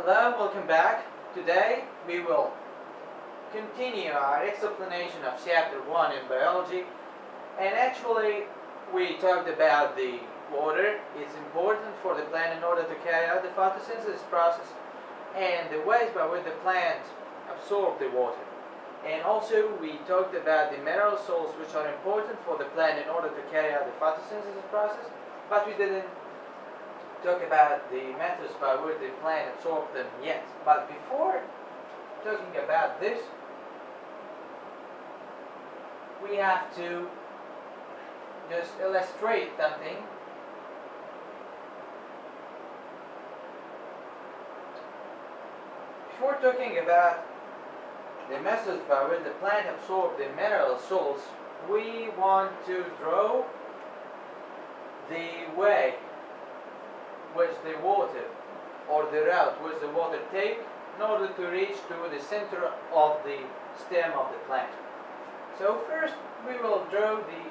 Hello, welcome back. Today we will continue our explanation of chapter 1 in biology and actually we talked about the water. It's important for the plant in order to carry out the photosynthesis process and the ways by which the plant absorb the water. And also we talked about the mineral salts which are important for the plant in order to carry out the photosynthesis process but we didn't talk about the methods by which the plant absorbs them yet. But before talking about this, we have to just illustrate something. Before talking about the methods by which the plant absorbs the mineral salts, we want to draw the way which the water or the route which the water take in order to reach to the center of the stem of the plant. So first we will draw the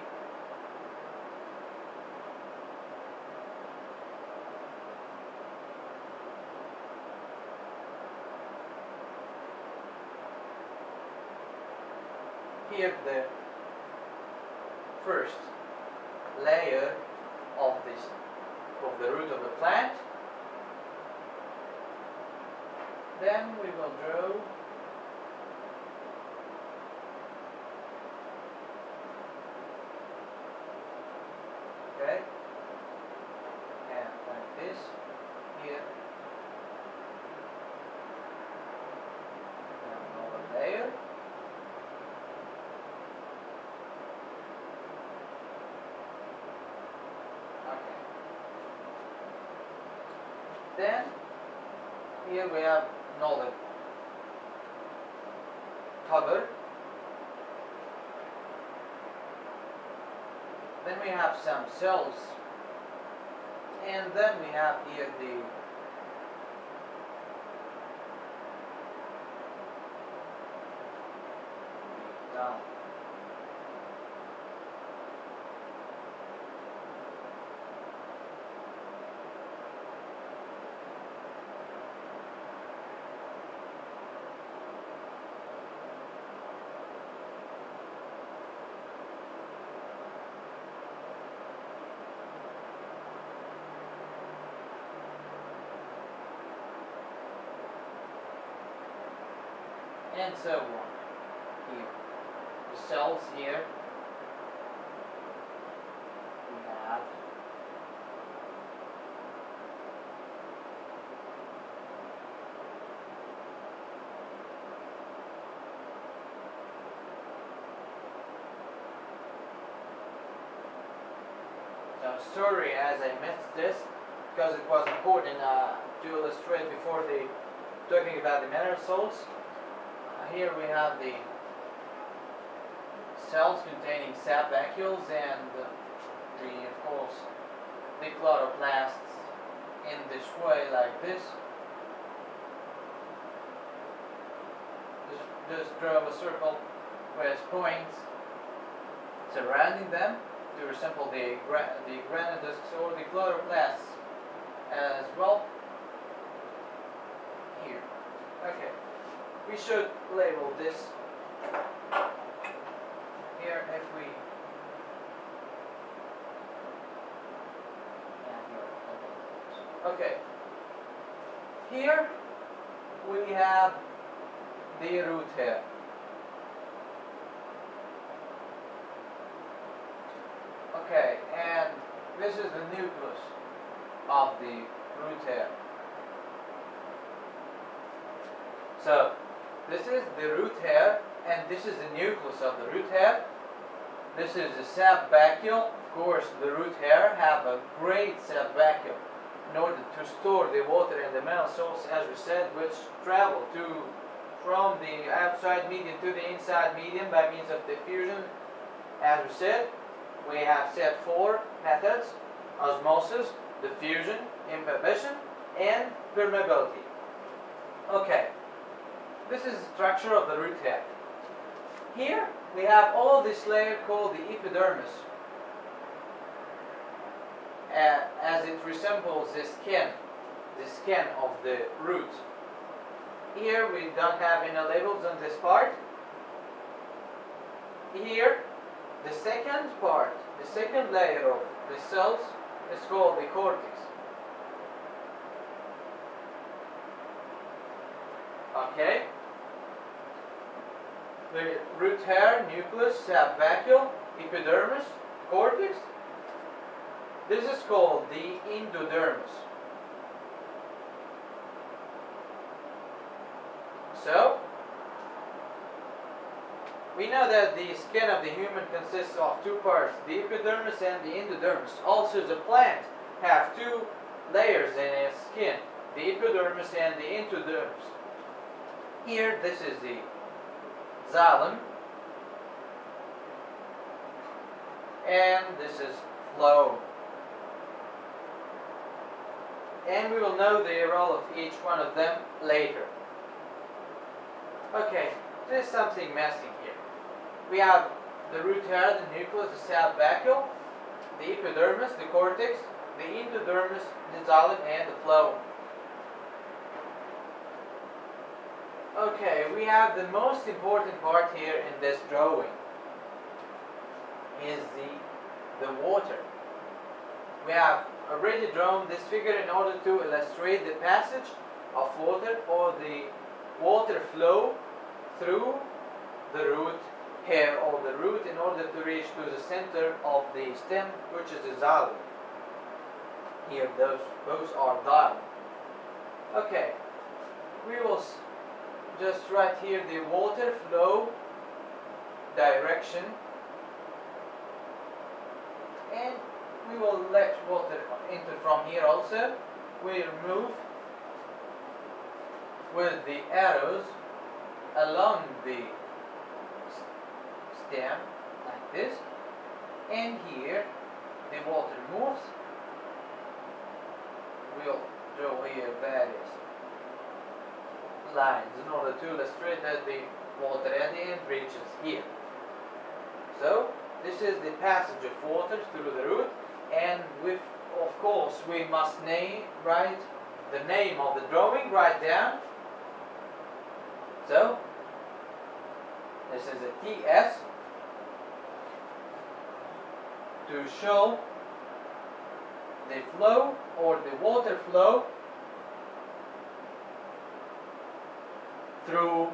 here the first layer of this of the root of the plant. Then we will draw okay and like this here and another layer okay then here we have another cover then we have some cells. And then we have here the down and so on here. The cells here we have some story as I missed this because it was important uh, to illustrate before the talking about the mineral salts here we have the cells containing sap vacuoles and uh, the, of course, the chloroplasts in this way like this. Just, draw a circle with points surrounding them to resemble the, gra the granodiscs or the chloroplasts as well here. Okay we should label this here if we okay. Here we have the root here. Okay and this is the nucleus of the root here. So this is the root hair, and this is the nucleus of the root hair. This is the sap vacuole. Of course, the root hair have a great sap vacuole in order to store the water and the mineral salts, as we said, which travel to from the outside medium to the inside medium by means of diffusion. As we said, we have set four methods, osmosis, diffusion, imbibition, and permeability. Okay. This is the structure of the root hair. Here we have all this layer called the epidermis. Uh, as it resembles the skin, the skin of the root. here we don't have any labels on this part. Here, the second part, the second layer of the cells is called the cortex. Okay? The root hair, nucleus, sap vacuole, epidermis, cortex. This is called the endodermis. So, we know that the skin of the human consists of two parts, the epidermis and the endodermis. Also, the plant have two layers in its skin, the epidermis and the endodermis. Here, this is the xylem, and this is phloem. And we will know the role of each one of them later. Okay, there's something missing here. We have the root hair, the nucleus, the cell vacuole, the epidermis, the cortex, the endodermis, the xylem, and the phloem. Okay, we have the most important part here in this drawing is the, the water. We have already drawn this figure in order to illustrate the passage of water or the water flow through the root here or the root in order to reach to the center of the stem which is the xylem. Here those, those are xylem. Okay, we will just write here the water flow direction. And we will let water enter from here also. We'll move with the arrows along the stem like this. And here the water moves. We'll draw here various lines in order to illustrate that the water at the end reaches here. So this is the passage of water through the root and with of course we must name write the name of the drawing right down. So this is a TS to show the flow or the water flow through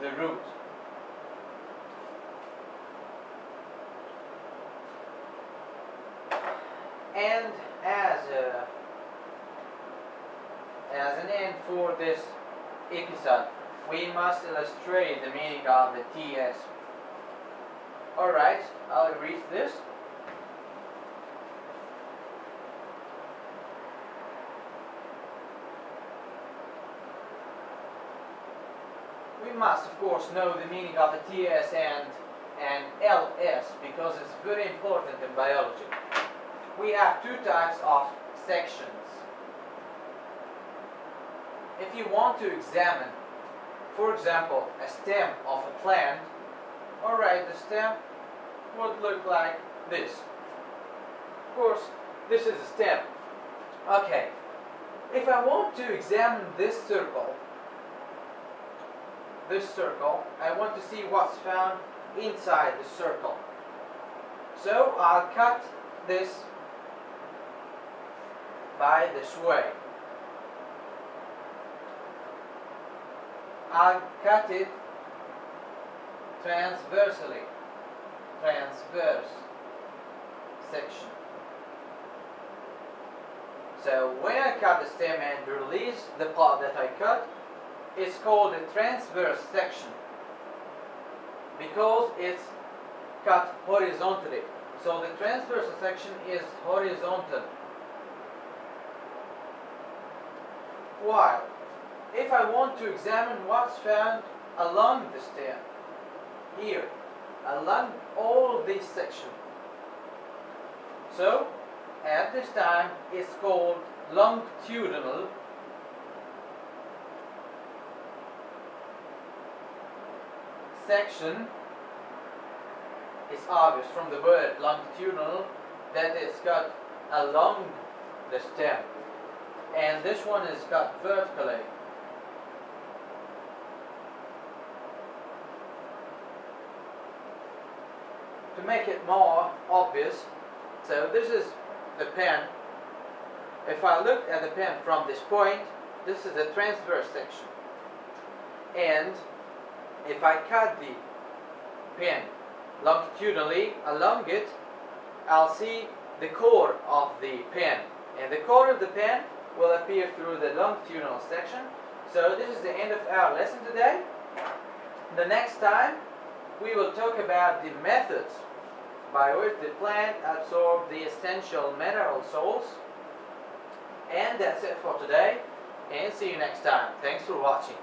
the root. And as a, as an end for this episode, we must illustrate the meaning of the TS. Alright, I'll read this. Must, of course, know the meaning of the TS and, and LS because it's very important in biology. We have two types of sections. If you want to examine, for example, a stem of a plant, alright, the stem would look like this. Of course, this is a stem. Okay, if I want to examine this circle, this circle, I want to see what's found inside the circle. So I'll cut this by this way. I'll cut it transversely, transverse section. So when I cut the stem and release the part that I cut, it's called a transverse section because it's cut horizontally. So the transverse section is horizontal. While if I want to examine what's found along the stem, here, along all this section. So, at this time, it's called longitudinal section. is obvious from the word longitudinal that it's got along the stem. and this one is cut vertically. To make it more obvious, so this is the pen. If I look at the pen from this point, this is the transverse section. And if I cut the pen longitudinally along it, I'll see the core of the pen. And the core of the pen will appear through the longitudinal section. So this is the end of our lesson today. The next time we will talk about the methods by which the plant absorbs the essential mineral salts. And that's it for today. And see you next time. Thanks for watching.